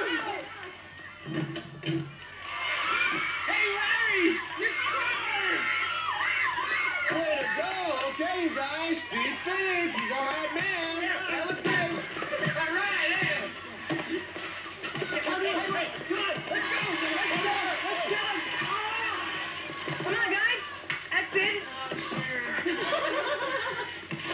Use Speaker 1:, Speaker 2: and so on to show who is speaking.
Speaker 1: Way to go. Okay, guys. Feed Fink.